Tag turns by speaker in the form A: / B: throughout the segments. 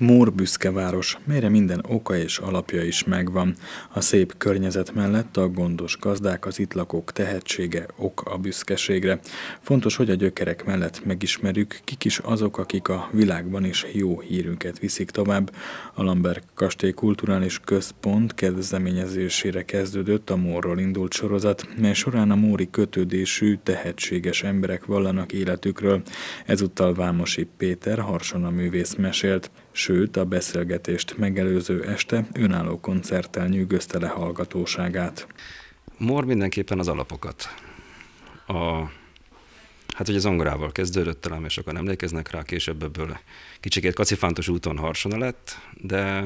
A: Mór büszke város, melyre minden oka és alapja is megvan. A szép környezet mellett a gondos gazdák, az itt lakók tehetsége, ok a büszkeségre. Fontos, hogy a gyökerek mellett megismerjük, kik is azok, akik a világban is jó hírünket viszik tovább. A Lambert Kastély Kulturális Központ kezdeményezésére kezdődött a Mórról indult sorozat, mely során a móri kötődésű, tehetséges emberek vallanak életükről. Ezúttal Vámosi Péter, Harsona művész mesélt sőt a beszélgetést megelőző este önálló koncerttel nyűgözte le hallgatóságát.
B: Mor mindenképpen az alapokat. A, hát ugye zongorával kezdődött, talán és sokan emlékeznek rá, később ebből kicsikét kacifántos úton harsona lett, de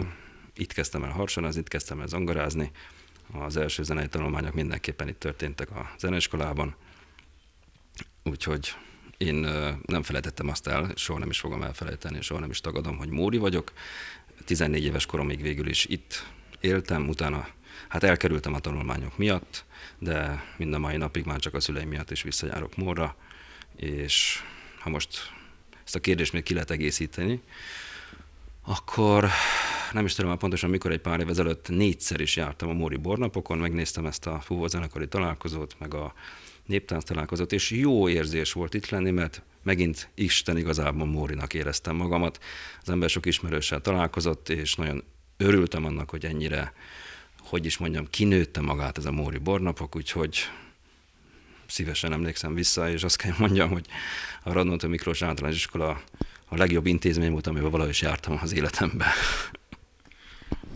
B: itt kezdtem el harsonázni, itt kezdtem el zongorázni. Az első zenei tanulmányok mindenképpen itt történtek a zeneiskolában, úgyhogy én nem felejtettem azt el, soha nem is fogom elfelejteni, soha nem is tagadom, hogy Móri vagyok. 14 éves koromig végül is itt éltem, utána hát elkerültem a tanulmányok miatt, de mind a mai napig már csak a szüleim miatt is visszajárok Móra, és ha most ezt a kérdést még ki lehet egészíteni, akkor nem is tudom pontosan, mikor egy pár év ezelőtt négyszer is jártam a Móri Bornapokon, megnéztem ezt a fúvózenekari találkozót, meg a néptánc találkozott, és jó érzés volt itt lenni, mert megint Isten igazából Mórinak éreztem magamat. Az ember sok ismerőssel találkozott, és nagyon örültem annak, hogy ennyire, hogy is mondjam, kinőtte magát ez a Móri bornapok, úgyhogy szívesen emlékszem vissza, és azt kell mondjam, hogy a Radnóta Miklós általános iskola a legjobb intézmény volt, amivel valahogy is jártam az életemben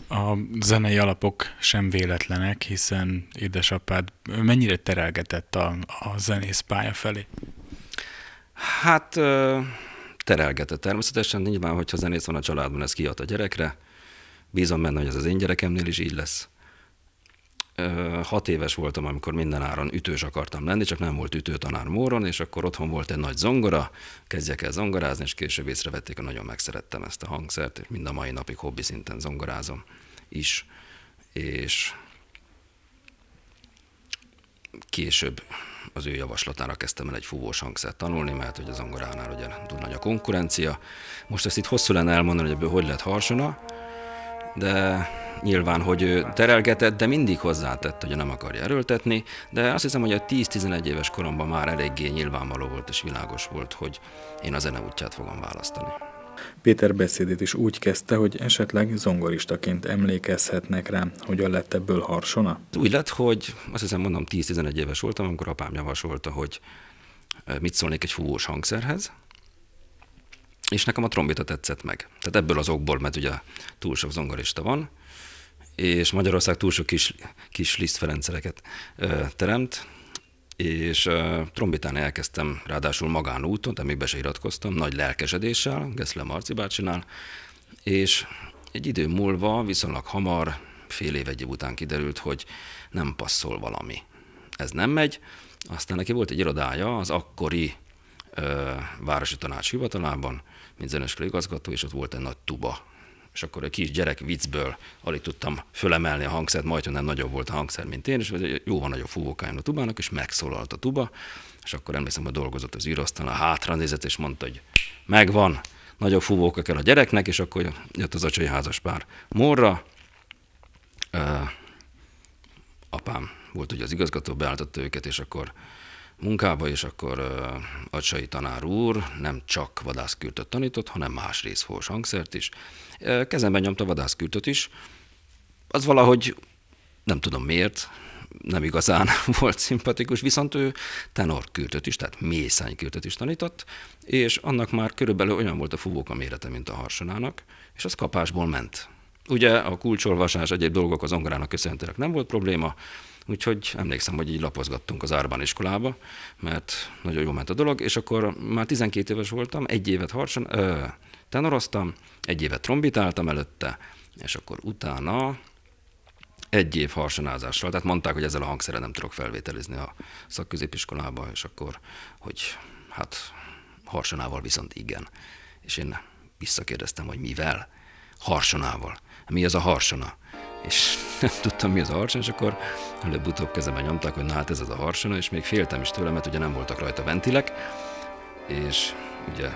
A: a zenei alapok sem véletlenek, hiszen édesapád mennyire terelgetett a, a zenész pálya felé?
B: Hát terelgetett természetesen, nyilván, hogyha zenész van a családban, ez kiad a gyerekre. Bízom benne, hogy ez az én gyerekemnél is így lesz. Hat éves voltam, amikor minden áron ütős akartam lenni, csak nem volt ütőtanár Móron, és akkor otthon volt egy nagy zongora, kezdjek el zongorázni, és később észrevették, hogy nagyon megszerettem ezt a hangszert, és mind a mai napig hobbi szinten zongorázom is, és később az ő javaslatára kezdtem el egy fúvós hangszert tanulni, mert hogy az zongoránál ugye túl nagy a konkurencia. Most ezt itt hosszú lenne elmondani, hogy ebből hogy lett harsona, de nyilván, hogy terelgetett, de mindig hozzátett, hogy nem akarja erőltetni, de azt hiszem, hogy a 10-11 éves koromban már eléggé nyilvánvaló volt és világos volt, hogy én a zene útját fogom választani.
A: Péter beszédét is úgy kezdte, hogy esetleg zongoristaként emlékezhetnek rá, hogyan lett ebből harsona?
B: Úgy lett, hogy azt hiszem mondom 10-11 éves voltam, amikor apám javasolta, hogy mit szólnék egy fúvós hangszerhez, és nekem a trombita tetszett meg. Tehát ebből az okból, mert ugye túl sok zongorista van, és Magyarország túl sok kis, kis Liszt Ferencereket teremt, és uh, trombitán elkezdtem, ráadásul magánúton, de még be se iratkoztam, nagy lelkesedéssel, Geszle Marci bácsinál, és egy idő múlva, viszonylag hamar, fél év egy év után kiderült, hogy nem passzol valami. Ez nem megy, aztán neki volt egy irodája az akkori ö, városi tanács hivatalában, mint zenősköl igazgató, és ott volt egy nagy tuba és akkor egy kis gyerek viccből alig tudtam fölemelni a hangszert, majd nem nagyobb volt a hangszer, mint én, és jó van nagyobb fúvókáján a tubának, és megszólalt a tuba, és akkor emlékszem, hogy dolgozott az űrasztal, a hátra nézett, és mondta, hogy megvan, nagyobb fúvóka kell a gyereknek, és akkor jött az acsai házas pár morra. Uh, apám volt ugye az igazgató, beállította őket, és akkor munkába, és akkor uh, Acsai tanár úr nem csak vadászkürtöt tanított, hanem más részfós hangszert is. Kezemben nyomta vadászkürtöt is. Az valahogy, nem tudom miért, nem igazán volt szimpatikus, viszont ő tenorkürtöt is, tehát mészánykürtöt is tanított, és annak már körülbelül olyan volt a fúvóka mérete, mint a harsonának, és az kapásból ment. Ugye a kulcsolvasás, egyéb dolgok az ongorának köszönhetőleg nem volt probléma, Úgyhogy emlékszem, hogy így lapozgattunk az Árban iskolába, mert nagyon jó ment a dolog, és akkor már 12 éves voltam, egy évet harson, ö, tenoroztam, egy évet trombitáltam előtte, és akkor utána egy év harsonázással, tehát mondták, hogy ezzel a hangszerrel nem tudok felvételizni a szakközépiskolába, és akkor, hogy hát harsonával viszont igen. És én visszakérdeztem, hogy mivel? Harsonával. Mi az a harsona? és nem tudtam mi az a harsona, és akkor előbb-utóbb kezemben nyomták, hogy na hát ez az a harsona, és még féltem is tőle, mert ugye nem voltak rajta ventilek, és ugye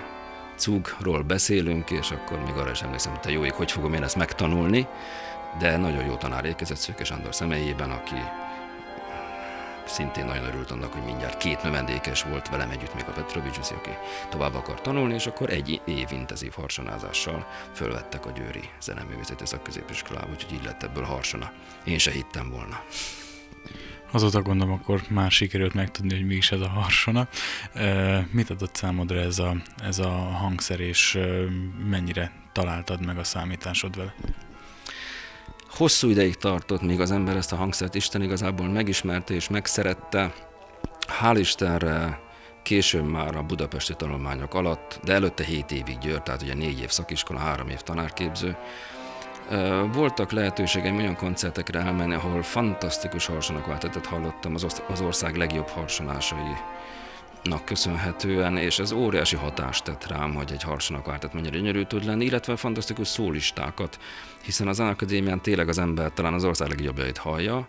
B: cugról beszélünk, és akkor még arra is emlékszem, hogy te jó ég, hogy fogom én ezt megtanulni, de nagyon jó tanár érkezett Szőke Sándor személyében, aki szintén nagyon örült annak, hogy mindjárt két növendékes volt velem együtt még a Petrovics, aki tovább akar tanulni, és akkor egy év intenzív harsonázással fölvettek a Győri Zeneművészeti Szakközépiskolába, úgyhogy így lett ebből harsona. Én se hittem volna.
A: Azóta gondolom, akkor már sikerült megtudni, hogy mi is ez a harsona. Mit adott számodra ez a, ez a hangszer, és mennyire találtad meg a számításod vele?
B: Hosszú ideig tartott, míg az ember ezt a hangszert Isten igazából megismerte és megszerette. Hál' Istenre később már a budapesti tanulmányok alatt, de előtte 7 évig Győr, tehát ugye 4 év szakiskola, 3 év tanárképző, voltak lehetőségeim olyan koncertekre elmenni, ahol fantasztikus harsonakváltatot hallottam az ország legjobb harsonásai köszönhetően, és ez óriási hatást tett rám, hogy egy harsonak mennyire gyönyörű tud lenni, illetve fantasztikus szólistákat, hiszen az akadémián tényleg az ember talán az ország legjobbjait hallja,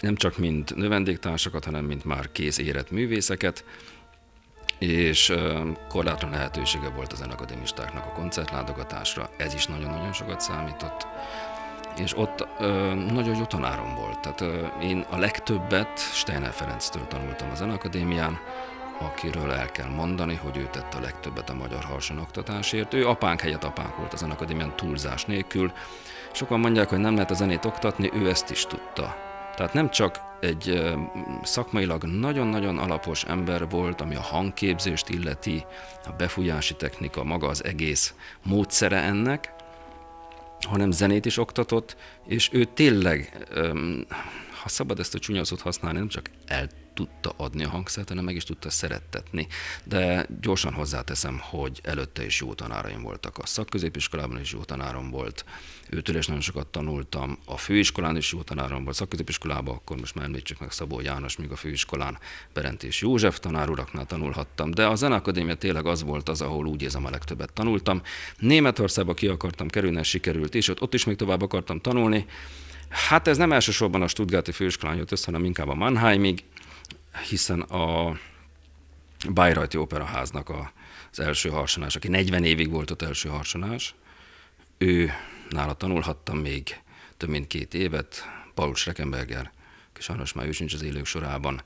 B: nem csak mint növendéktársakat, hanem mint már kész érett művészeket, és korlátlan lehetősége volt az akadémistáknak a koncertlátogatásra, ez is nagyon-nagyon sokat számított, és ott ö, nagyon jó tanárom volt. Tehát ö, én a legtöbbet Steiner Ferenctől tanultam az Akadémián, akiről el kell mondani, hogy ő tette a legtöbbet a magyar harsonoktatásért. Ő apánk helyett apánk volt az Akadémián túlzás nélkül. Sokan mondják, hogy nem lehet a zenét oktatni, ő ezt is tudta. Tehát nem csak egy szakmailag nagyon-nagyon alapos ember volt, ami a hangképzést illeti, a befújási technika, maga az egész módszere ennek, hanem zenét is oktatott, és ő tényleg, ha szabad ezt a csúnya használni, nem csak el tudta adni a hangszert, hanem meg is tudta szerettetni. De gyorsan hozzáteszem, hogy előtte is jó tanáraim voltak. A szakközépiskolában is jó tanárom volt, őtől is nagyon sokat tanultam, a főiskolán is jó tanárom volt, szakközépiskolában akkor most már említsük meg Szabó János, míg a főiskolán Berent és József tanáruraknál tanulhattam, de a Zenakadémia tényleg az volt az, ahol úgy érzem a legtöbbet tanultam. Németországba ki akartam kerülni, sikerült, és ott, ott is még tovább akartam tanulni, Hát ez nem elsősorban a Stuttgarti főiskolán jött össze, hanem inkább a Mannheimig, hiszen a Bayreuthi Operaháznak a, az első harsonás, aki 40 évig volt ott első harsonás, ő nála tanulhattam még több mint két évet, Paul Schreckenberger, és sajnos már ő sincs az élők sorában.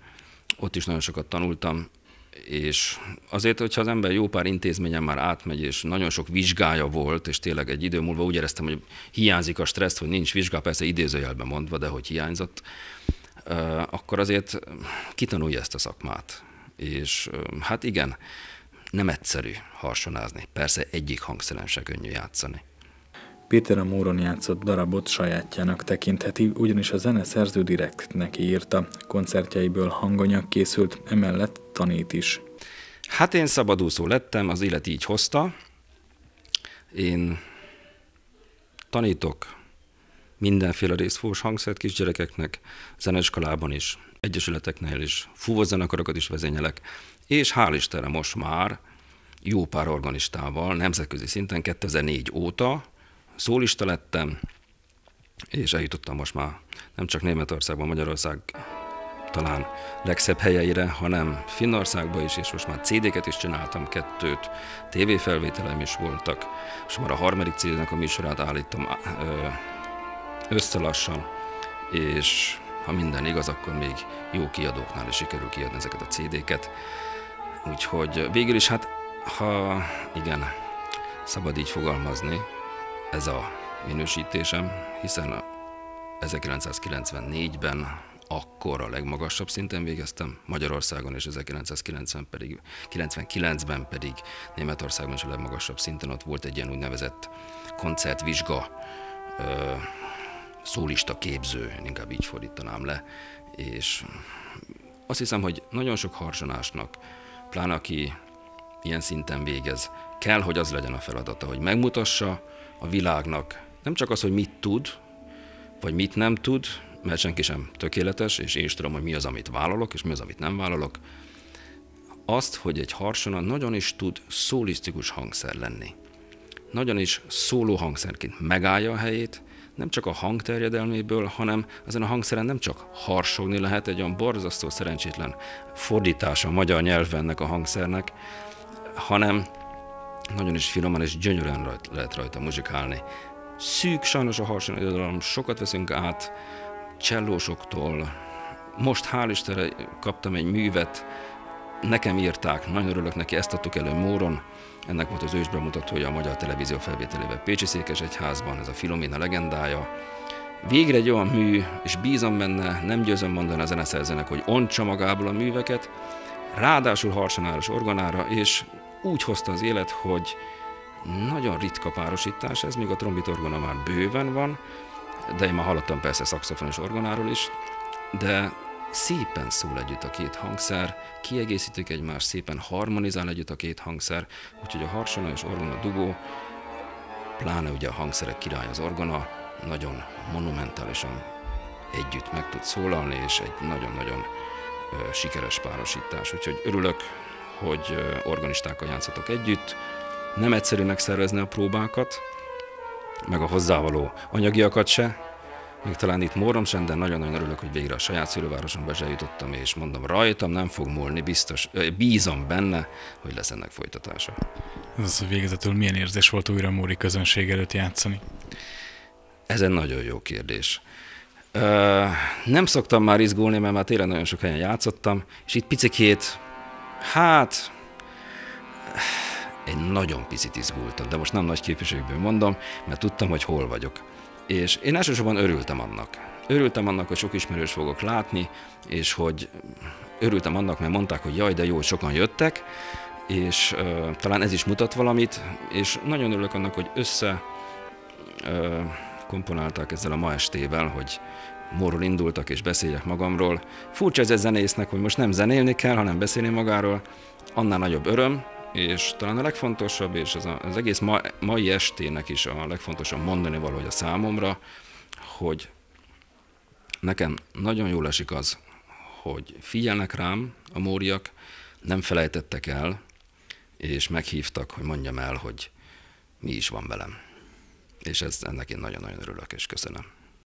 B: Ott is nagyon sokat tanultam, és azért, hogyha az ember jó pár intézményen már átmegy, és nagyon sok vizsgája volt, és tényleg egy idő múlva úgy éreztem, hogy hiányzik a stressz, hogy nincs vizsgá, persze idézőjelben mondva, de hogy hiányzott, akkor azért kitanulja ezt a szakmát. És hát igen, nem egyszerű harsonázni. Persze egyik hangszeren se könnyű játszani.
A: Péter a Móron játszott darabot sajátjának tekintheti, ugyanis a zene szerző direkt neki írta. Koncertjeiből hanganyag készült, emellett tanít is.
B: Hát én szabadúszó lettem, az élet így hozta. Én tanítok mindenféle részfúvós hangszert kisgyerekeknek, zeneskolában is, egyesületeknél is, fúvózenekarokat is vezényelek, és hál' Istenre most már jó pár organistával nemzetközi szinten 2004 óta szólista lettem, és eljutottam most már nem csak Németországban, Magyarország talán legszebb helyeire, hanem Finnországba is, és most már CD-ket is csináltam, kettőt, tévéfelvételem is voltak, és már a harmadik CD-nek a műsorát állítom összelassan, és ha minden igaz, akkor még jó kiadóknál is sikerül kiadni ezeket a CD-ket. Úgyhogy végül is hát, ha igen, szabad így fogalmazni, ez a minősítésem, hiszen 1994-ben akkor a legmagasabb szinten végeztem Magyarországon, és 1990 pedig, 99-ben pedig Németországban is a legmagasabb szinten. Ott volt egy ilyen úgynevezett koncertvizsga, szólista képző, inkább így fordítanám le, és azt hiszem, hogy nagyon sok harsonásnak, pláne aki ilyen szinten végez, kell, hogy az legyen a feladata, hogy megmutassa a világnak nem csak az, hogy mit tud, vagy mit nem tud, mert senki sem tökéletes, és én is tudom, hogy mi az, amit vállalok, és mi az, amit nem vállalok, azt, hogy egy harsona nagyon is tud szólisztikus hangszer lenni. Nagyon is szóló hangszerként megállja a helyét, nem csak a hangterjedelméből, hanem ezen a hangszeren nem csak harsogni lehet, egy olyan borzasztó szerencsétlen fordítása a magyar nyelvennek a hangszernek, hanem nagyon is finoman és gyönyörűen rajt, lehet rajta muzsikálni. Szűk sajnos a harsony sokat veszünk át csellósoktól. Most hál' Istenre kaptam egy művet, nekem írták, nagyon örülök neki, ezt adtuk elő Móron, ennek volt az ős bemutatója a Magyar Televízió felvételével Pécsi Székesegyházban, ez a Filomina legendája. Végre egy olyan mű, és bízom benne, nem győzöm mondani a zeneszerzőnek, hogy ontsa magából a műveket, ráadásul harsanáros organára, és úgy hozta az élet, hogy nagyon ritka párosítás ez, míg a trombitorgona már bőven van, de én már hallottam persze szakszofonos orgonáról is, de szépen szól együtt a két hangszer, kiegészítik egymást, szépen harmonizál együtt a két hangszer, úgyhogy a harsona és orgona dugó, pláne ugye a hangszerek király az orgona, nagyon monumentálisan együtt meg tud szólalni, és egy nagyon-nagyon sikeres párosítás. Úgyhogy örülök, hogy organistákkal játszatok együtt. Nem egyszerű megszervezni a próbákat, meg a hozzávaló anyagiakat se, még talán itt Mórom sem, de nagyon-nagyon örülök, hogy végre a saját szülővárosomba jutottam, és mondom, rajtam nem fog múlni, biztos, bízom benne, hogy lesz ennek folytatása.
A: Ez az, hogy végezetül milyen érzés volt újra Móri közönség előtt játszani?
B: Ez egy nagyon jó kérdés. Ö, nem szoktam már izgulni, mert már tényleg nagyon sok helyen játszottam, és itt picikét, hát én nagyon picit izgultam, de most nem nagy képviségből mondom, mert tudtam, hogy hol vagyok. És én elsősorban örültem annak. Örültem annak, hogy sok ismerős fogok látni, és hogy örültem annak, mert mondták, hogy jaj, de jó, sokan jöttek, és uh, talán ez is mutat valamit, és nagyon örülök annak, hogy össze uh, komponálták ezzel a ma estével, hogy morról indultak és beszéljek magamról. Furcsa ez egy zenésznek, hogy most nem zenélni kell, hanem beszélni magáról. Annál nagyobb öröm, és talán a legfontosabb, és az, a, az egész ma, mai estének is a legfontosabb mondani valahogy a számomra, hogy nekem nagyon jól esik az, hogy figyelnek rám a móriak, nem felejtettek el, és meghívtak, hogy mondjam el, hogy mi is van velem. És ez, ennek én nagyon-nagyon örülök, és köszönöm.